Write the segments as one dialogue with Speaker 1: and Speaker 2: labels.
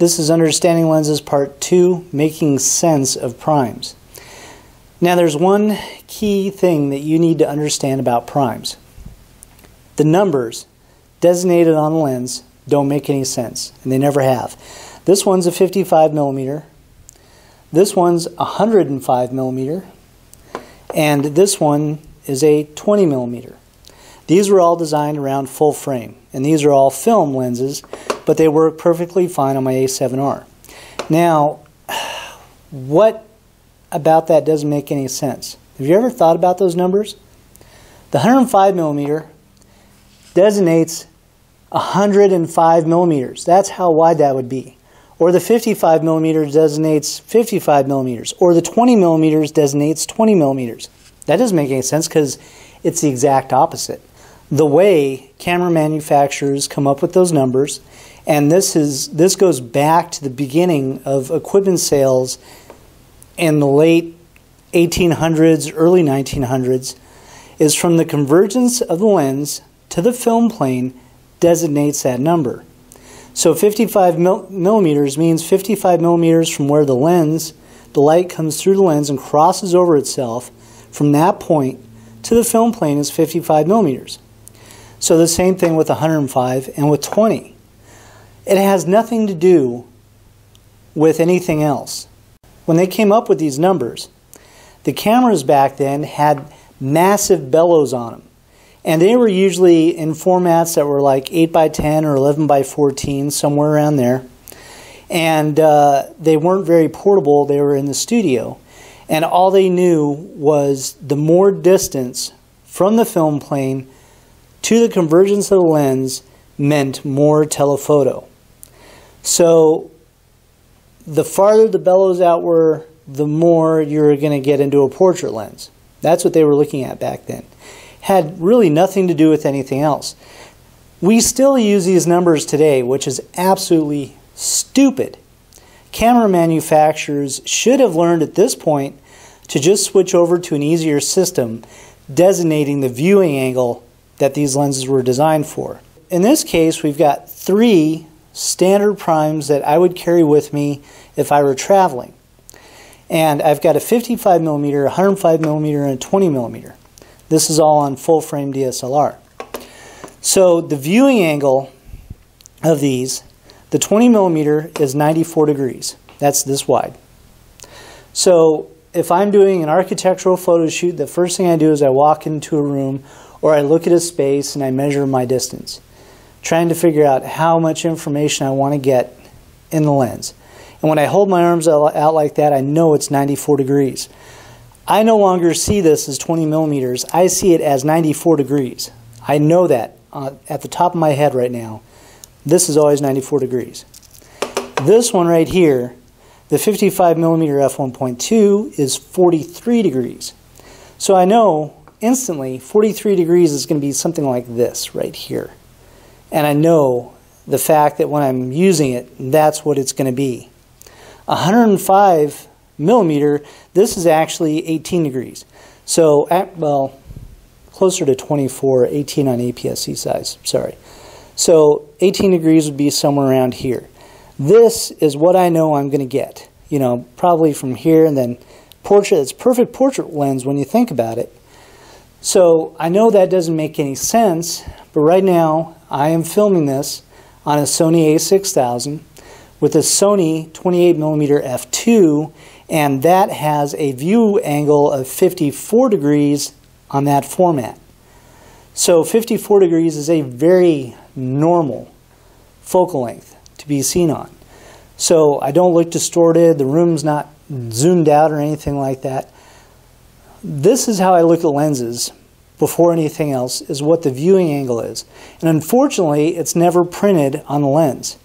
Speaker 1: This is Understanding Lenses Part 2, Making Sense of Primes. Now there's one key thing that you need to understand about primes. The numbers designated on the lens don't make any sense, and they never have. This one's a 55 millimeter, this one's 105 millimeter, and this one is a 20 millimeter. These were all designed around full frame, and these are all film lenses, but they work perfectly fine on my A7R. Now, what about that doesn't make any sense? Have you ever thought about those numbers? The 105 millimeter designates 105 millimeters. That's how wide that would be. Or the 55 millimeters designates 55 millimeters. Or the 20 millimeters designates 20 millimeters. That doesn't make any sense because it's the exact opposite the way camera manufacturers come up with those numbers, and this is this goes back to the beginning of equipment sales in the late 1800s, early 1900s, is from the convergence of the lens to the film plane designates that number. So 55 mil millimeters means 55 millimeters from where the lens, the light comes through the lens and crosses over itself. From that point to the film plane is 55 millimeters. So the same thing with 105 and with 20. It has nothing to do with anything else. When they came up with these numbers, the cameras back then had massive bellows on them. And they were usually in formats that were like 8 by 10 or 11 by 14, somewhere around there. And uh, they weren't very portable, they were in the studio. And all they knew was the more distance from the film plane to the convergence of the lens meant more telephoto. So the farther the bellows out were, the more you're going to get into a portrait lens. That's what they were looking at back then. Had really nothing to do with anything else. We still use these numbers today, which is absolutely stupid. Camera manufacturers should have learned at this point to just switch over to an easier system designating the viewing angle that these lenses were designed for. In this case, we've got three standard primes that I would carry with me if I were traveling. And I've got a 55 millimeter, 105 millimeter, and a 20 millimeter. This is all on full frame DSLR. So the viewing angle of these, the 20 millimeter is 94 degrees. That's this wide. So if I'm doing an architectural photo shoot, the first thing I do is I walk into a room or I look at a space and I measure my distance, trying to figure out how much information I want to get in the lens. And when I hold my arms out like that, I know it's 94 degrees. I no longer see this as 20 millimeters. I see it as 94 degrees. I know that uh, at the top of my head right now. This is always 94 degrees. This one right here, the 55 millimeter f1.2 is 43 degrees. So I know instantly 43 degrees is going to be something like this right here. And I know the fact that when I'm using it, that's what it's going to be. 105 millimeter, this is actually 18 degrees. So, at, well, closer to 24, 18 on APS-C size, sorry. So 18 degrees would be somewhere around here. This is what I know I'm going to get. You know, probably from here and then portrait, it's perfect portrait lens when you think about it. So I know that doesn't make any sense, but right now I am filming this on a Sony a6000 with a Sony 28mm f2 and that has a view angle of 54 degrees on that format. So 54 degrees is a very normal focal length to be seen on. So I don't look distorted, the room's not zoomed out or anything like that this is how I look at lenses before anything else, is what the viewing angle is. And unfortunately, it's never printed on the lens.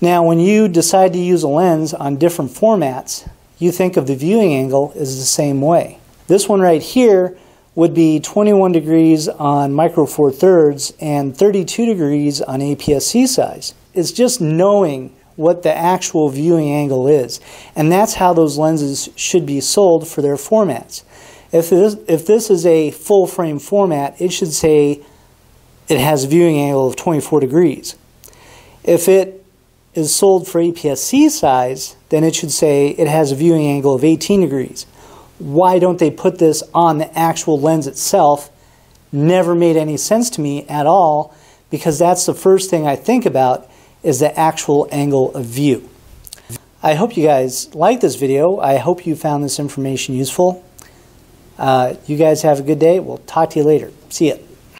Speaker 1: Now, when you decide to use a lens on different formats, you think of the viewing angle as the same way. This one right here would be 21 degrees on micro four thirds and 32 degrees on APS-C size. It's just knowing what the actual viewing angle is. And that's how those lenses should be sold for their formats. If this, if this is a full frame format, it should say it has a viewing angle of 24 degrees. If it is sold for APS-C size, then it should say it has a viewing angle of 18 degrees. Why don't they put this on the actual lens itself? Never made any sense to me at all because that's the first thing I think about is the actual angle of view. I hope you guys like this video. I hope you found this information useful. Uh, you guys have a good day. We'll talk to you later. See ya.